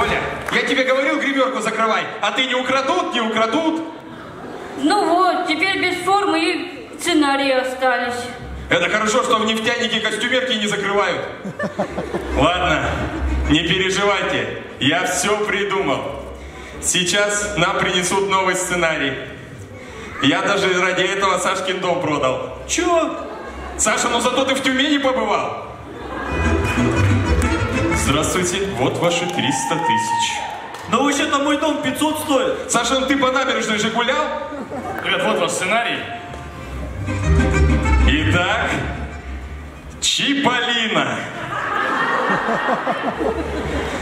Коля, я тебе говорил гримерку закрывай, а ты не украдут, не украдут. Ну вот, теперь без формы и сценарии остались. Это хорошо, что в нефтяники костюмерки не закрывают. Ладно, не переживайте, я все придумал. Сейчас нам принесут новый сценарий. Я даже ради этого Сашкин дом продал. Чё? Саша, ну зато ты в Тюмени побывал. Здравствуйте, вот ваши 300 тысяч. Но вообще-то мой дом 500 стоит. Саша, ну ты по набережной же гулял? Ребят, вот ваш сценарий. Итак, Чиполлино.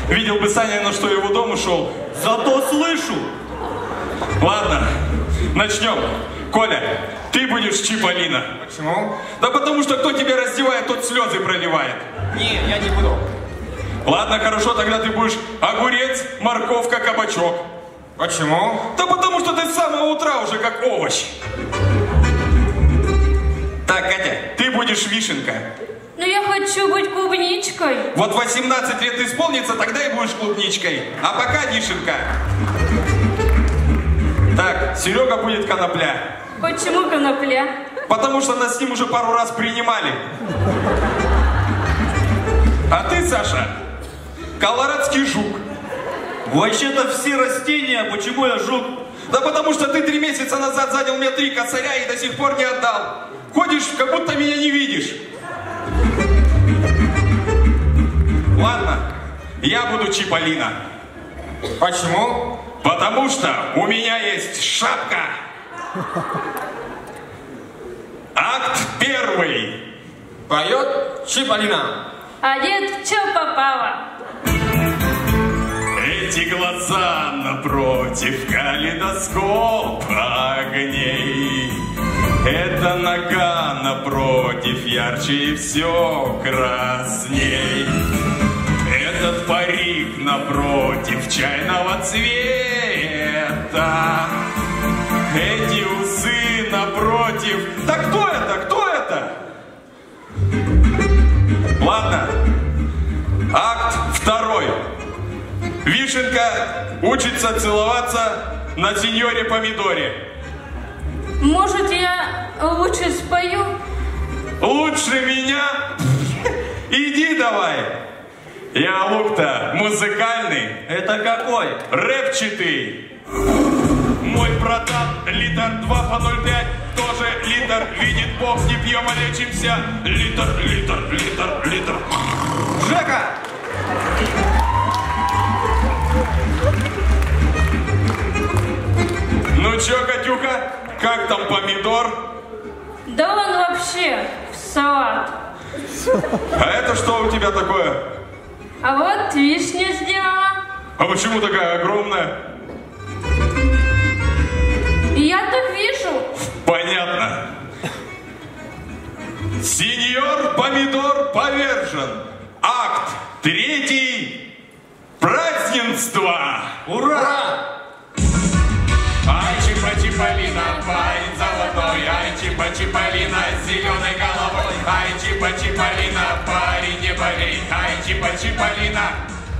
Видел бы Саня, на что его дом ушел. Зато слышу. Ладно, начнем. Коля, ты будешь Чиполлино. Почему? Да потому что кто тебя раздевает, тот слезы проливает. Не, я не буду. Ладно, хорошо, тогда ты будешь огурец, морковка, кабачок. Почему? Да потому что ты с самого утра уже как овощ. Так, Катя, ты будешь вишенка. Но я хочу быть клубничкой. Вот 18 лет исполнится, тогда и будешь клубничкой. А пока вишенка. Так, Серега будет конопля. Почему конопля? Потому что нас с ним уже пару раз принимали. А ты, Саша, колорадский жук. Вообще-то все растения, почему я жук? Да потому что ты три месяца назад занял мне три косаря и до сих пор не отдал. Ходишь, как будто меня не видишь. Ладно, я буду Чиполлино. Почему? Потому что у меня есть шапка. Акт первый. Поет Чиполлина. Одет в чё попало. Эти глаза напротив калейдоскоп огней. Эта нога напротив ярче и все красней. Этот парик напротив чайного цвета. Эти усы напротив. Да кто это? Кто это? Ладно. Акт. Вишенка учится целоваться на сеньоре помидоре. Может, я лучше спою? Лучше меня? Иди давай. Я лук-то музыкальный, Это какой? рэпчатый. Мой братан, литр 2 по 0,5, тоже литр, видит Бог, не пьем, а лечимся. Литр, литр, литр, литр. Жека! Помидор? Да он вообще в салат. А это что у тебя такое? А вот вишню сделала. А почему такая огромная? Я так вижу. Понятно. Сеньор Помидор повержен. Акт третий. Праздненство. Ура! Ай, чиполлино с зеленой головой. Ай, чипа чиполлино, парень не болей. Ай, чипа чиполлино.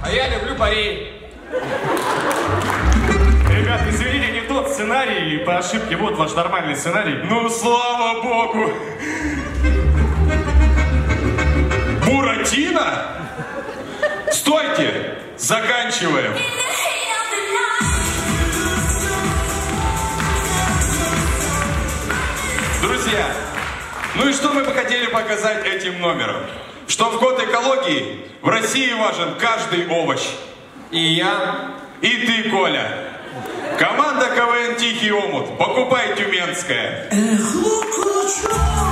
А я люблю пари. Ребят, извините, не тот сценарий по ошибке. Вот ваш нормальный сценарий. Ну, слава богу. Буратино? Стойте! Заканчиваем. Друзья, ну и что мы бы хотели показать этим номером? Что в год экологии в России важен каждый овощ. И я. И ты, Коля. Команда КВН «Тихий омут». Покупай тюменское. Эх, лук лучок,